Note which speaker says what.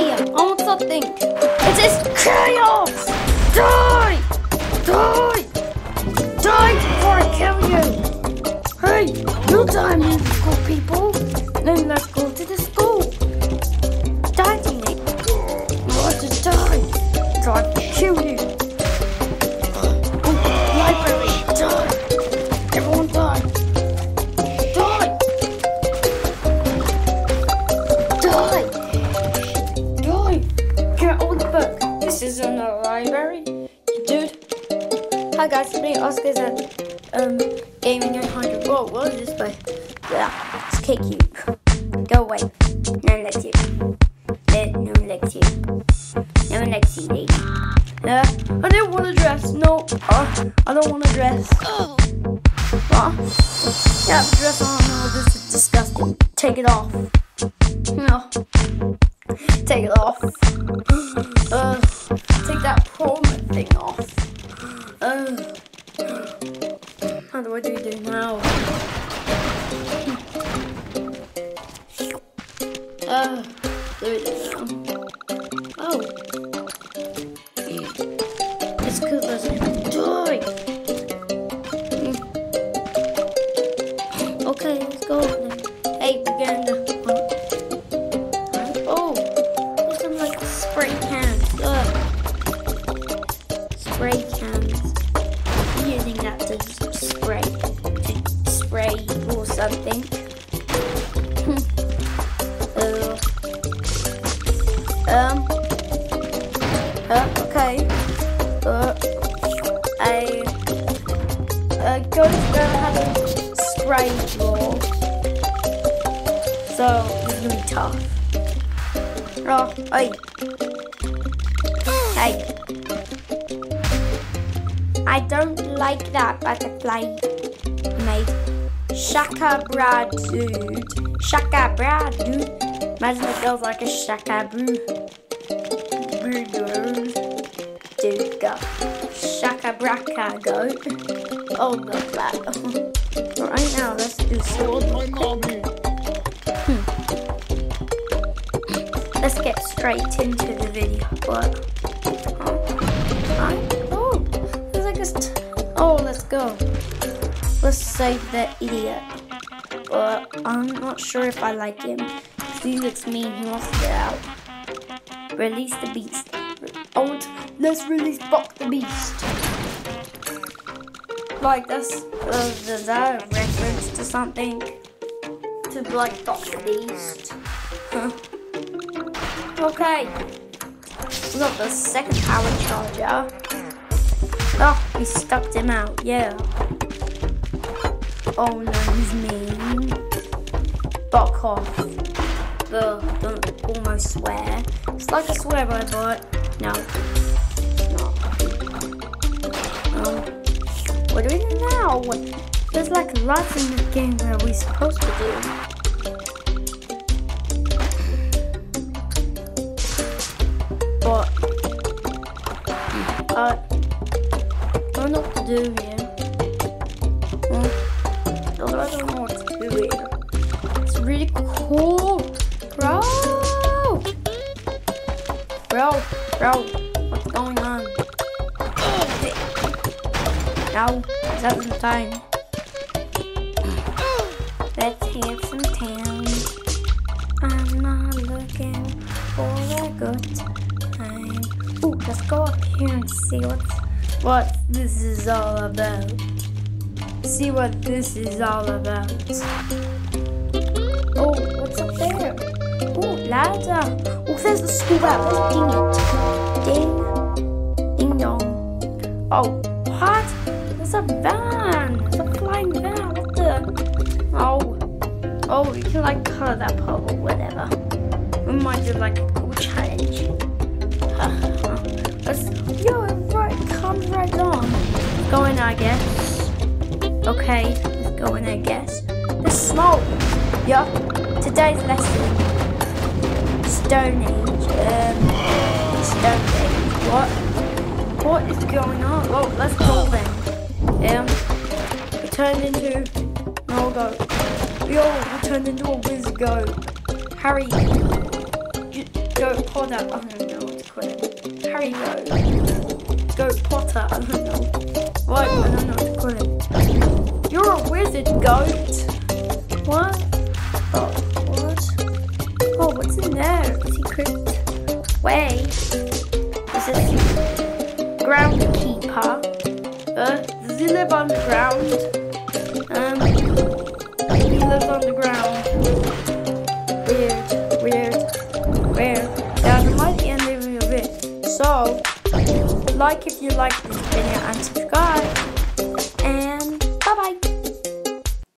Speaker 1: I want something. It is chaos. Die! Die! Die before I kill you. Hey, no time school, people. Then let's go to the This isn't a library. Dude. Hi guys, it's me, Oscar and um Gaming 900. Whoa, what is this place? Yeah, you. Go away. No one likes you. No, no one likes you. No one likes you, lady. Yeah, I didn't want to dress. No, uh, I don't want to dress. What? Yeah, the dress on. No, this is disgusting. Take it off. That prom thing off. Uh, how do I do now? Uh, there it is now. Oh. It's because there's a joy. Okay, let's go. I'm to spray, spray or something. Ugh. um. Uh, okay. Uh, I. Uh, go to gonna have a spray ball. So it's gonna be tough. Oh, hey. Hey. I don't like that butterfly made. Shaka bra dude. Shaka bra dude. Imagine it feels like a shaka boo. Boo dude. Dude go. Shaka braka go. Oh no that. right now let's do sword. Hmm. Let's get straight into the video. What? There's like a. St- oh, let's go. Let's save the idiot. But I'm not sure if I like him. He looks mean. He wants to get out. Release the beast. Oh, let's release Buck the Beast. Like that's uh, is that a reference to something? To like Buck the Beast. Huh. Okay. We got the second power charger. Oh, we stuck him out, yeah. Oh no, he's mean. Buck off. Ugh, don't almost swear. It's like a swear word, but no. Um, what do we do now? There's like lots in the game that we're supposed to do. But uh, do here. It's really cool, bro. Bro, bro, what's going on? No, is that some time? Let's have some time. I'm not looking for a good time. Ooh, let's go up here and see what's what this is all about. See what this is all about. Oh, what's up there? Oh, ladder. Oh, there's the school bell. Ding it. Ding. Ding dong. Oh, what? There's a van. There's a flying van. What the? Oh. Oh, you can like color that purple, whatever. We might do like a cool challenge. Yo, it right, comes right on. Go in, I guess. Okay, let's go in, I guess. The smoke. Yup. Today's lesson. Stone Age. Um, Stone Age. What? What is going on? Well, let's go then. Um, we turned into. No, go. Yo, we all turned into a wizard go. Harry. You, Goat Potter. I don't know what to call him. Harry Goat. Goat Potter. I don't know. What? I don't know what to call him. You're a wizard, Goat. What? Oh, what? Oh, what's in there? Secret way. Is this is groundkeeper. Uh, does he live underground? Um, he lives underground. Weird, weird, weird. Yeah, that might be the end of it. So, like if you like this video and subscribe.